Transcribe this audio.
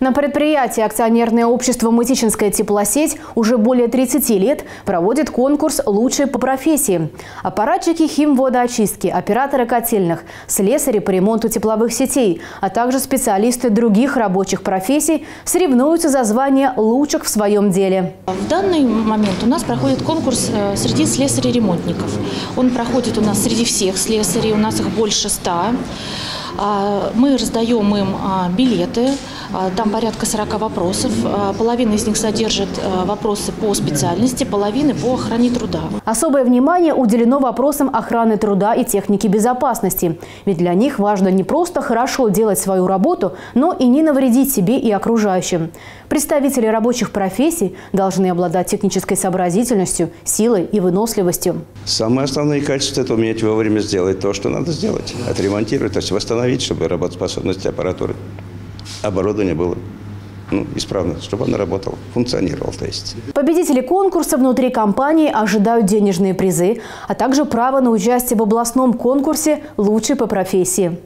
На предприятии акционерное общество «Мытищинская теплосеть» уже более 30 лет проводит конкурс «Лучшие по профессии». Аппаратчики химводоочистки, операторы котельных, слесари по ремонту тепловых сетей, а также специалисты других рабочих профессий соревнуются за звание лучших в своем деле. В данный момент у нас проходит конкурс э, среди слесарей-ремонтников. Он проходит у нас среди всех слесарей, у нас их больше ста. А, Мы раздаем им а, билеты, там порядка 40 вопросов. А, Половина из них содержит а, вопросы по специальности, половины по охране труда. Особое внимание уделено вопросам охраны труда и техники безопасности. Ведь для них важно не просто хорошо делать свою работу, но и не навредить себе и окружающим. Представители рабочих профессий должны обладать технической сообразительностью, силой и выносливостью. Самое основное качество – это уметь вовремя сделать то, что надо сделать. Отремонтировать, то есть восстановить, чтобы работоспособность аппаратуры, оборудование было ну, исправно, чтобы оно работало, функционировало. То есть. Победители конкурса внутри компании ожидают денежные призы, а также право на участие в областном конкурсе «Лучший по профессии».